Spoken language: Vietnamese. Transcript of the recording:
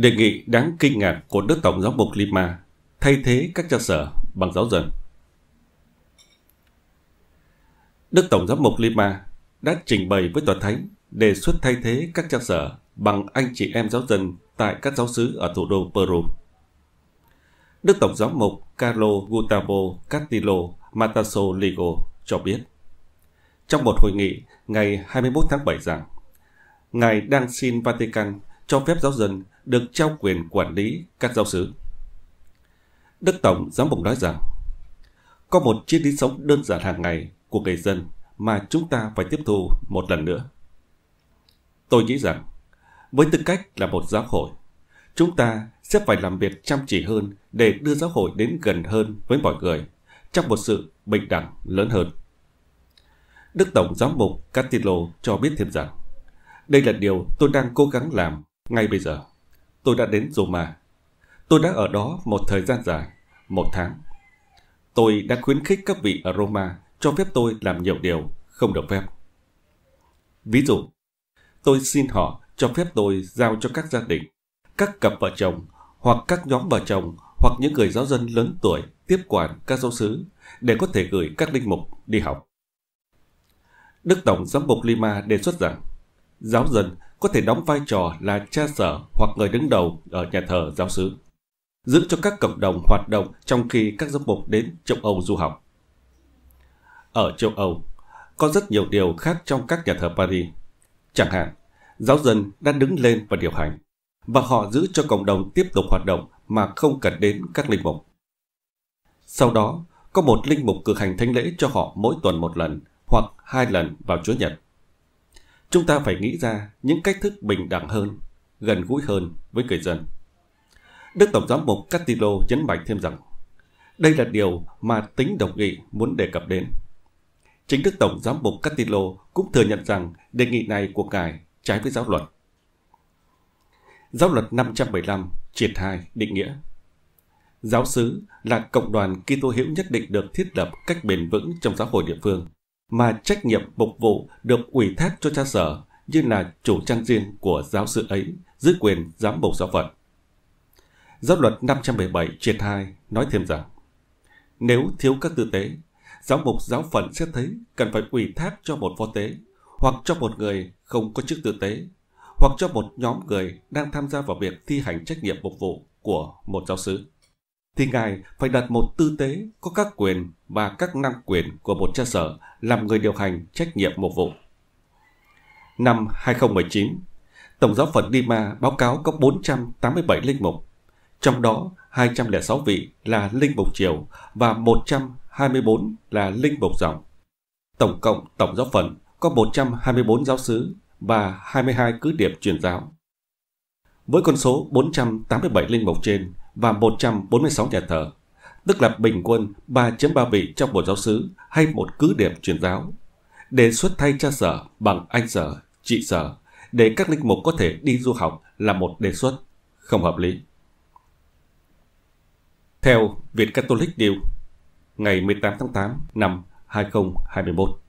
Đề nghị đáng kinh ngạc của Đức Tổng giám mục Lima, thay thế các cha sở bằng giáo dân. Đức Tổng giám mục Lima đã trình bày với tòa thánh đề xuất thay thế các cha sở bằng anh chị em giáo dân tại các giáo xứ ở thủ đô Peru. Đức Tổng giám mục Carlo Gustavo Castillo Matasso Ligo cho biết, trong một hội nghị ngày 21 tháng 7 rằng, Ngài đang xin Vatican cho phép giáo dân được trao quyền quản lý các giáo sứ. Đức Tổng giám mục nói rằng có một triết lý sống đơn giản hàng ngày của người dân mà chúng ta phải tiếp thu một lần nữa. Tôi nghĩ rằng với tư cách là một giáo hội, chúng ta sẽ phải làm việc chăm chỉ hơn để đưa giáo hội đến gần hơn với mọi người trong một sự bình đẳng lớn hơn. Đức Tổng Giám mục Castillo cho biết thêm rằng đây là điều tôi đang cố gắng làm ngay bây giờ. Tôi đã đến Roma. Tôi đã ở đó một thời gian dài, một tháng. Tôi đã khuyến khích các vị ở Roma cho phép tôi làm nhiều điều không được phép. Ví dụ, tôi xin họ cho phép tôi giao cho các gia đình, các cặp vợ chồng hoặc các nhóm vợ chồng hoặc những người giáo dân lớn tuổi tiếp quản các giáo xứ để có thể gửi các linh mục đi học. Đức Tổng Giám mục Lima đề xuất rằng giáo dân có thể đóng vai trò là cha sở hoặc người đứng đầu ở nhà thờ giáo xứ, giữ cho các cộng đồng hoạt động trong khi các giám mục đến châu Âu du học. Ở châu Âu, có rất nhiều điều khác trong các nhà thờ Paris. Chẳng hạn, giáo dân đã đứng lên và điều hành, và họ giữ cho cộng đồng tiếp tục hoạt động mà không cần đến các linh mục. Sau đó, có một linh mục cử hành thánh lễ cho họ mỗi tuần một lần hoặc hai lần vào Chúa Nhật. Chúng ta phải nghĩ ra những cách thức bình đẳng hơn, gần gũi hơn với người dân. Đức Tổng giám mục Castillo nhấn mạnh thêm rằng đây là điều mà tính đồng nghị muốn đề cập đến. Chính Đức Tổng giám mục Castillo cũng thừa nhận rằng đề nghị này của ngài trái với giáo luật. Giáo luật 575 triệt 2 định nghĩa Giáo sứ là cộng đoàn Kitô hữu nhất định được thiết lập cách bền vững trong giáo hội địa phương mà trách nhiệm phục vụ được ủy thác cho cha sở như là chủ trang riêng của giáo sư ấy dưới quyền giám mục giáo phận. Giáo luật 517 triệt 2 nói thêm rằng nếu thiếu các tư tế, giáo mục giáo phận sẽ thấy cần phải ủy thác cho một phó tế hoặc cho một người không có chức tư tế hoặc cho một nhóm người đang tham gia vào việc thi hành trách nhiệm phục vụ của một giáo sứ thì Ngài phải đặt một tư tế có các quyền và các năng quyền của một cha sở làm người điều hành trách nhiệm một vụ. Năm 2019, Tổng giáo phận Lima báo cáo có 487 linh mục, trong đó 206 vị là linh mục triều và 124 là linh mục dòng. Tổng cộng tổng giáo phận có 124 giáo sứ và 22 cứ điểm truyền giáo. Với con số 487 linh mục trên và 146 nhà thờ, tức là bình quân 3.3 vị trong một giáo sứ hay một cứ điểm truyền giáo. Đề xuất thay cha sở bằng anh sở, chị sở để các linh mục có thể đi du học là một đề xuất không hợp lý. Theo Việt Catholic News, ngày 18 tháng 8 năm 2021,